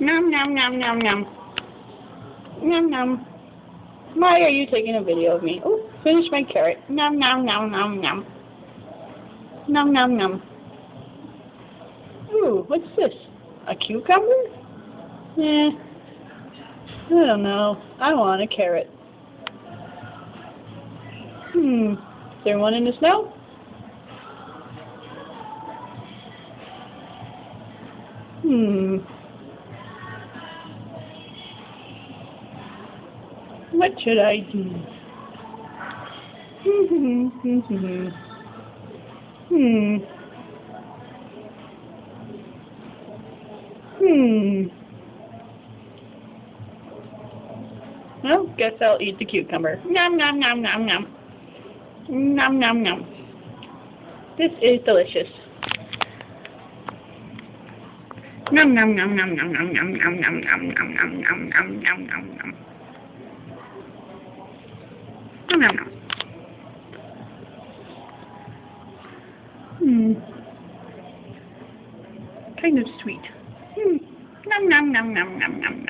Nom nom nom nom nom. Nom nom. Why are you taking a video of me? Oh, finish my carrot. Nom nom nom nom nom. Nom nom nom. Ooh, what's this? A cucumber? Eh. I don't know. I want a carrot. Hmm. Is there one in the snow? Hmm. What should I do? Hmm. Hmm. Hmm. Well, guess I'll eat the cucumber. Nom nom nom nom nom. Nom nom nom. This is delicious. Nom nom nom nom nom nom nom nom nom nom nom nom nom nom nom nom nom nom nom. Hmm. Kind of sweet. Hmm. Nom nom nom nom nom nom.